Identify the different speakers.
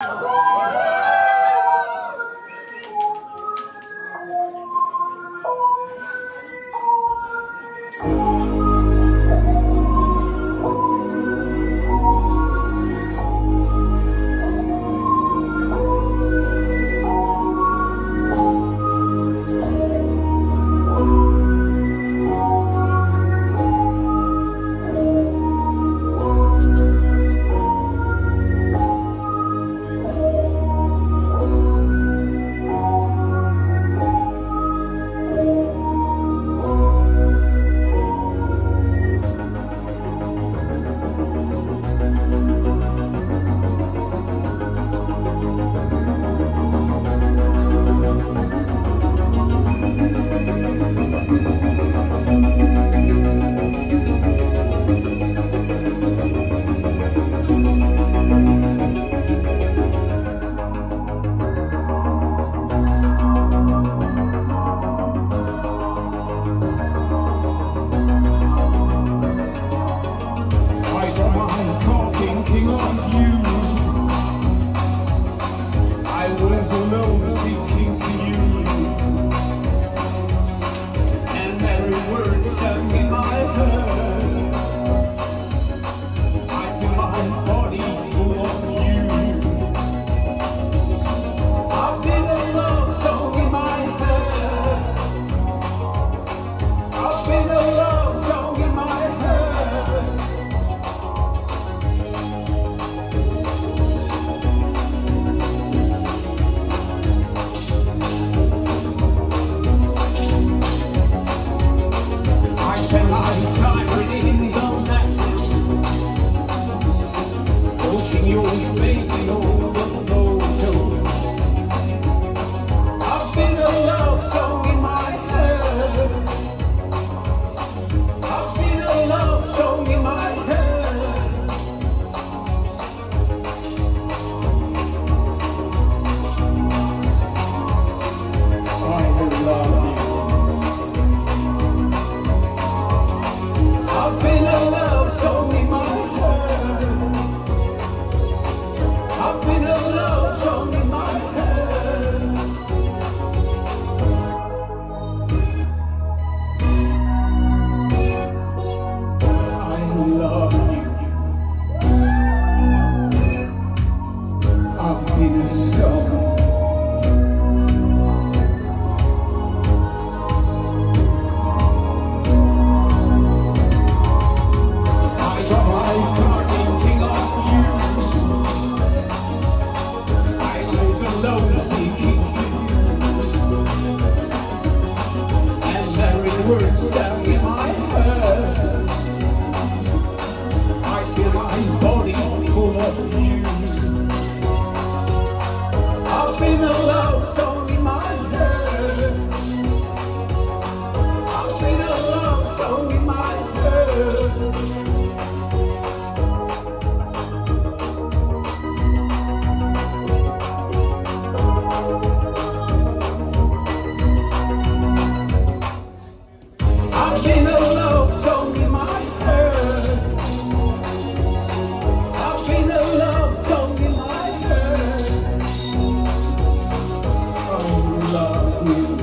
Speaker 1: I Body full love you.